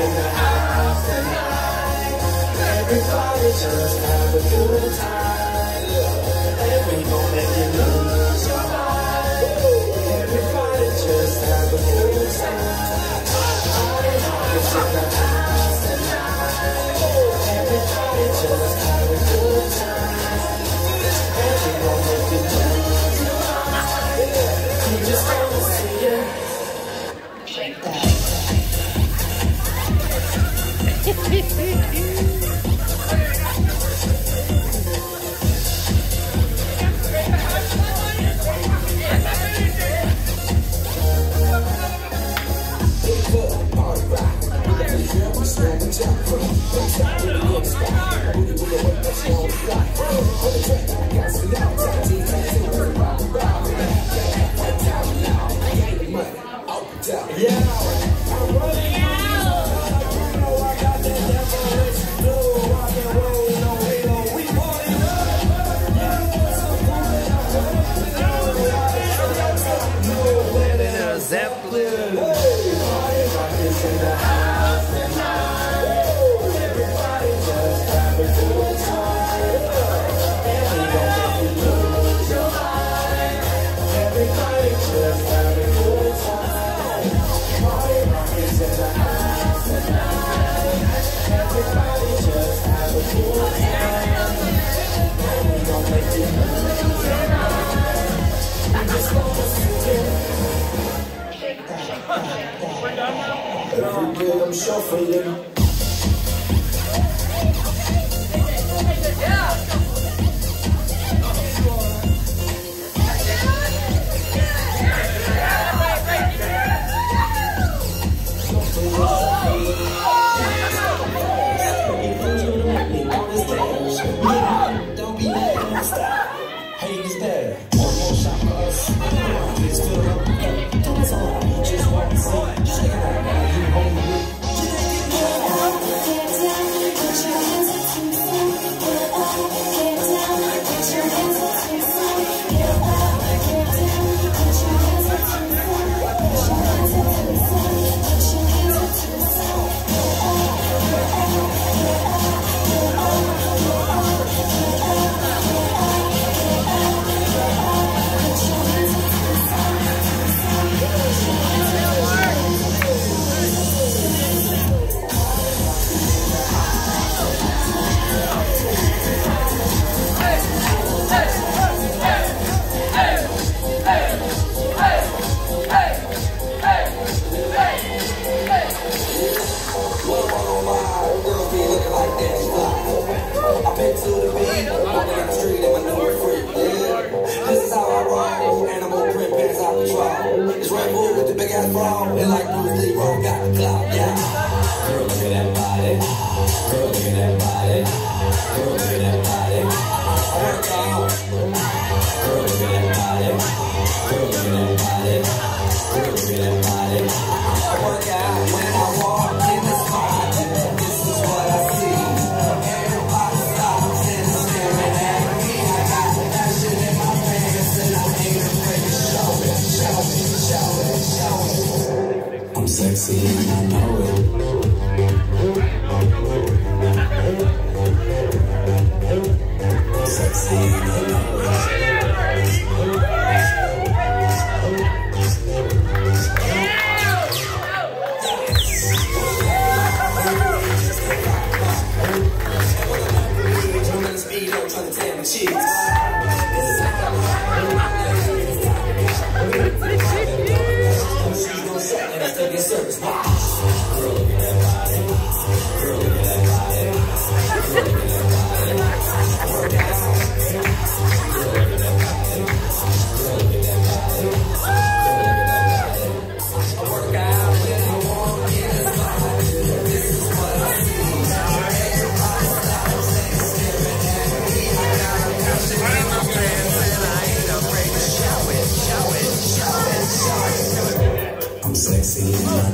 in the house tonight. Everybody just have a good time. Every moment you know. Zeppelin. for you. got a We like Bruce Lee, Rome got the clout. Yeah. Girl, look at that body. Girl, look at that body. Girl, look at that body. Sexy,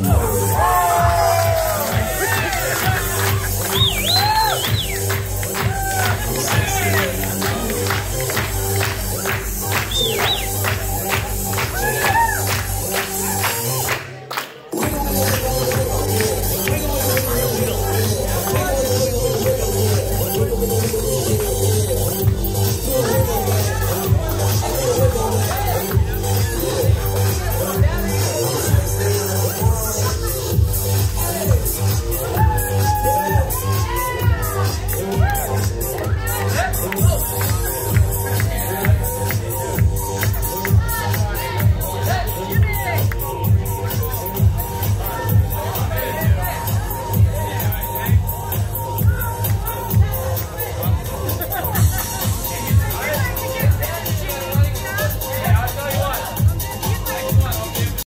no.